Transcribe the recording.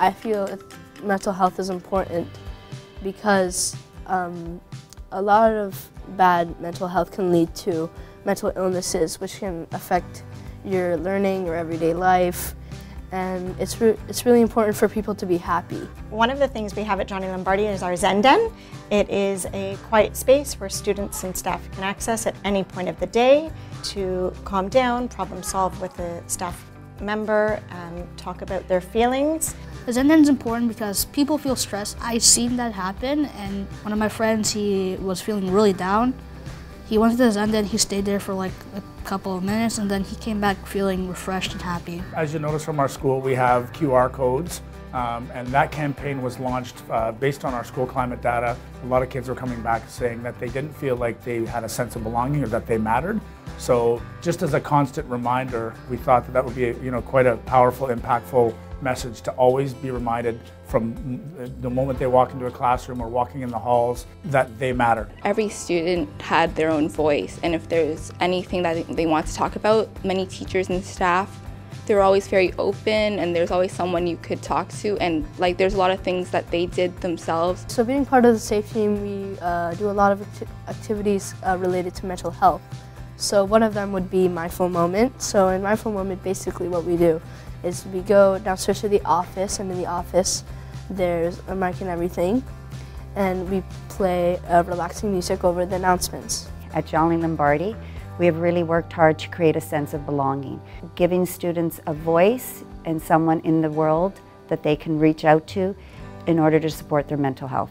I feel mental health is important because um, a lot of bad mental health can lead to mental illnesses, which can affect your learning, your everyday life, and it's, re it's really important for people to be happy. One of the things we have at Johnny Lombardi is our Zen Den. It is a quiet space where students and staff can access at any point of the day to calm down, problem solve with a staff member, and talk about their feelings. The Zen is important because people feel stressed. I've seen that happen, and one of my friends, he was feeling really down. He went to the Zen Den, he stayed there for like a couple of minutes, and then he came back feeling refreshed and happy. As you notice from our school, we have QR codes, um, and that campaign was launched uh, based on our school climate data. A lot of kids were coming back saying that they didn't feel like they had a sense of belonging or that they mattered. So just as a constant reminder, we thought that that would be you know, quite a powerful, impactful message to always be reminded from the moment they walk into a classroom or walking in the halls that they matter. Every student had their own voice and if there's anything that they want to talk about, many teachers and staff they're always very open and there's always someone you could talk to and like there's a lot of things that they did themselves. So being part of the SAFE team, we uh, do a lot of acti activities uh, related to mental health. So one of them would be Mindful Moment. So in Mindful Moment, basically what we do is we go downstairs to the office, and in the office there's a mic and everything, and we play relaxing music over the announcements. At Johnny Lombardi, we have really worked hard to create a sense of belonging, giving students a voice and someone in the world that they can reach out to in order to support their mental health.